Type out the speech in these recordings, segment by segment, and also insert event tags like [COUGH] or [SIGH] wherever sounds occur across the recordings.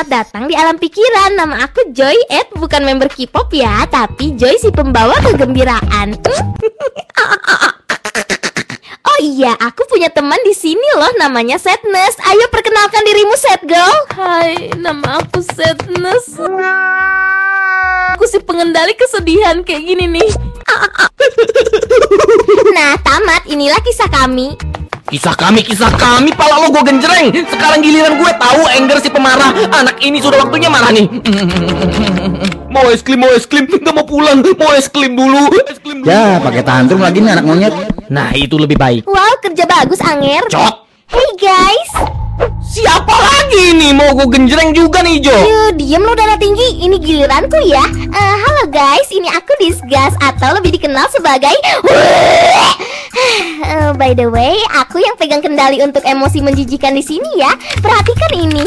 selamat datang di alam pikiran. Nama aku Joy Ed, bukan member K-pop ya, tapi Joy si pembawa kegembiraan. [LAUGHS] Oh iya, aku punya teman di sini loh, namanya Sadness. Ayo perkenalkan dirimu, Sad Girl. Hai, nama aku Sadness. Aku si pengendali kesedihan kayak gini nih. [LAUGHS] Nah, tamat. Inilah kisah kami. Kisah kami, kisah kami, pala lo gue genjreng Sekarang giliran gue tahu Engger si pemarah Anak ini sudah waktunya marah nih [LAUGHS] Mau es krim, mau es krim, nggak mau pulang Mau es krim dulu, es krim dulu Ya, pakai tantrum lagi nih anak monyet. Nah itu lebih baik Wow, kerja bagus, Anger. Cok Hey guys. Siapa lagi nih? Mau gue genjreng juga nih Jo Yuk, diem lo darah tinggi. Ini giliranku ya. Eh, halo guys, ini aku Disgas atau lebih dikenal sebagai [LAUGHS] Eh, By the way, aku yang pegang kendali untuk emosi menjijikan di sini ya. Perhatikan ini.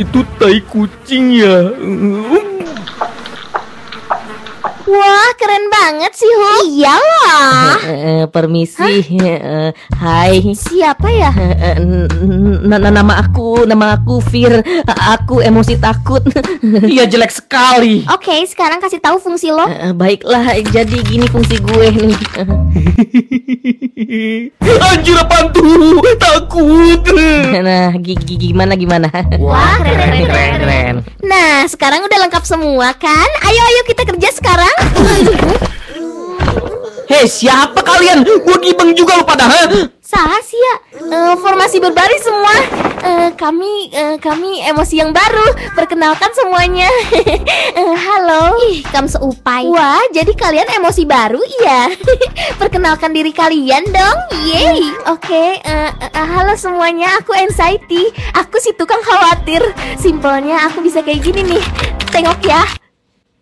Itu tai kucing ya Wah, keren banget sih, Hu. Iyalah. [LAUGHS] Eh, permisi. Eh, hai. Siapa ya? Eh, nama aku, nama aku Fir. Aku emosi takut. [LAUGHS] Iya jelek sekali Oke, sekarang kasih tahu fungsi lo. Baiklah, jadi gini fungsi gue nih. [LAUGHS] Anjir apaan tuh? Nah, gi- gi- gimana gimana? Wah, [LAUGHS] keren, keren, keren. keren Nah, sekarang udah lengkap semua kan? Ayo, ayo kita kerja sekarang. [LAUGHS] Hei siapa kalian? Gue gibeng juga lu pada ha? Salah sih ya. Eh, formasi berbaris semua. Eh, kami eh, kami emosi yang baru. Perkenalkan semuanya. [LAUGHS] Eh, halo. Ih, kamu seupai. Wah, jadi kalian emosi baru iya. [LAUGHS] Perkenalkan diri kalian dong. Yeay. Oke, eh, eh, halo semuanya. Aku anxiety. Aku si tukang khawatir. Simpelnya aku bisa kayak gini nih. Tengok ya.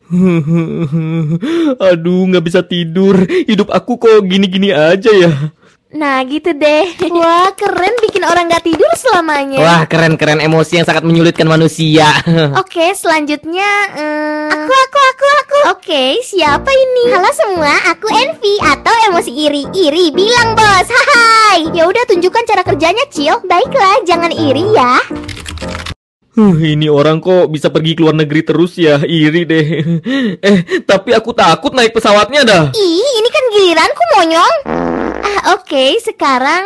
[LAUGHS] Aduh nggak bisa tidur Hidup aku kok gini-gini aja ya Nah, gitu deh. Wah, keren bikin orang gak tidur selamanya. Wah keren-keren emosi yang sangat menyulitkan manusia [LAUGHS] Oke, selanjutnya eh, aku aku aku aku. Oke, siapa ini? Halo semua, aku Envy atau emosi iri. Iri bilang bos. Hai. Ya udah tunjukkan cara kerjanya, Cil. Baiklah, jangan iri ya. Huh, Ini orang kok bisa pergi ke luar negeri terus ya Iri deh [LAUGHS] Eh tapi aku takut naik pesawatnya dah Ih, ini kan giliranku monyong. Ah, oke, sekarang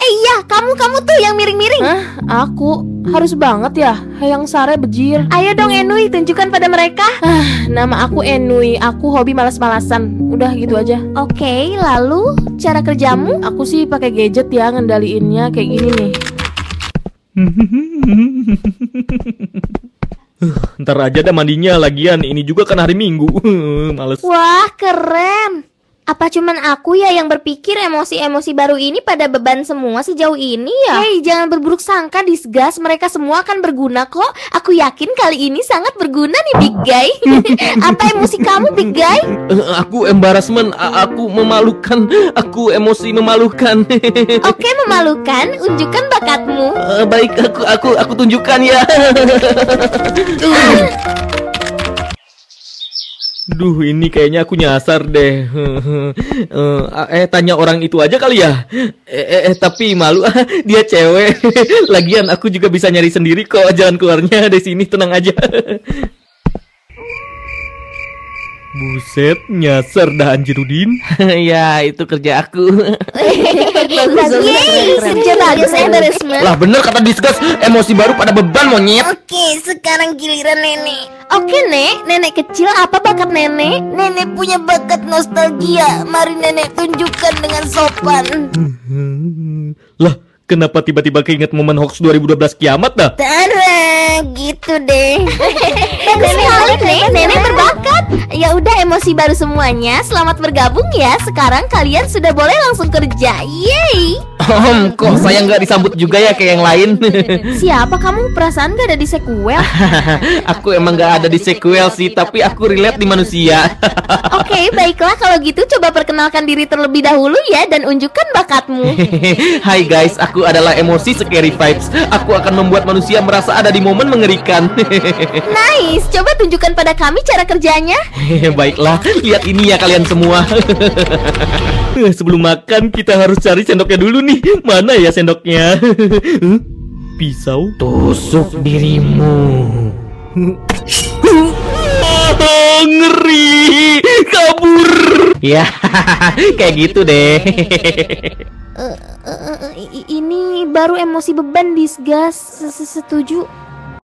Eh iya, kamu kamu tuh yang miring-miring. Hah? Aku harus banget ya, yang sare bejir. Ayo dong Enui, tunjukkan pada mereka. Ah, nama aku Enui. Aku hobi malas-malasan. Udah gitu aja. Oke, lalu cara kerjamu? Aku sih pakai gadget ya ngendaliinnya kayak gini nih. [LAUGHS] Ntar aja dah mandinya lagian Ini juga kan hari minggu [LAUGHS] Males Wah, keren. Apa cuman aku ya yang berpikir emosi-emosi baru ini pada beban semua sejauh ini ya? Hei, jangan berburuk sangka disgas, mereka semua akan berguna kok. Aku yakin kali ini sangat berguna nih Big Guy. [LAUGHS] Apa emosi kamu Big Guy? Eh, Aku embarrassment A- Aku memalukan Aku emosi memalukan [LAUGHS] Oke, memalukan. Unjukkan bakatmu. Eh, Baik aku aku aku tunjukkan ya [LAUGHS] Duh ini kayaknya aku nyasar deh. [LAUGHS] Eh, Eh tanya orang itu aja kali ya. Eh, eh, eh, Tapi malu. [LAUGHS] Ah Dia cewek. [LAUGHS] Lagian aku juga bisa nyari sendiri kok. Jalan keluarnya dari sini tenang aja. Buset nyasar dah Anjirudin. Ya itu kerja aku Yeay, kerja bagus embarrassment. Lah bener kata diskus Emosi baru pada beban monyet Oke, sekarang giliran nenek. Oke, Nek. Nenek kecil apa bakat nenek? Nenek punya bakat nostalgia. Mari nenek tunjukkan dengan sopan. Lah kenapa tiba-tiba keinget momen hoax 2012 kiamat dah Tara, gitu deh. [LAUGHS] Bagus sekali, Nek. Nenek berbakat. Ya udah emosi baru semuanya. Selamat bergabung ya. Sekarang kalian sudah boleh langsung kerja. Yeay. Om, kok saya nggak disambut juga ya kayak yang lain? [LAUGHS] Siapa kamu? Perasaan gak ada di sequel? [LAUGHS] aku emang nggak ada di sequel sih, tapi aku relate di manusia. [LAUGHS] Oke, baiklah kalau gitu coba perkenalkan diri terlebih dahulu ya dan unjukkan bakatmu. Hai guys, aku adalah emosi scary vibes. Aku akan membuat manusia merasa ada di momen mengerikan. Nice, coba tunjukkan pada kami cara kerjanya. Baiklah, lihat ini ya kalian semua. Sebelum makan kita harus cari sendoknya dulu nih. Mana ya sendoknya? [LAUGHS] pisau? Tusuk dirimu. Oh, ngeri, kabur. Ya, [LAUGHS] kayak gitu deh. Eh, eh, eh, ini baru emosi beban disgas Se- se- setuju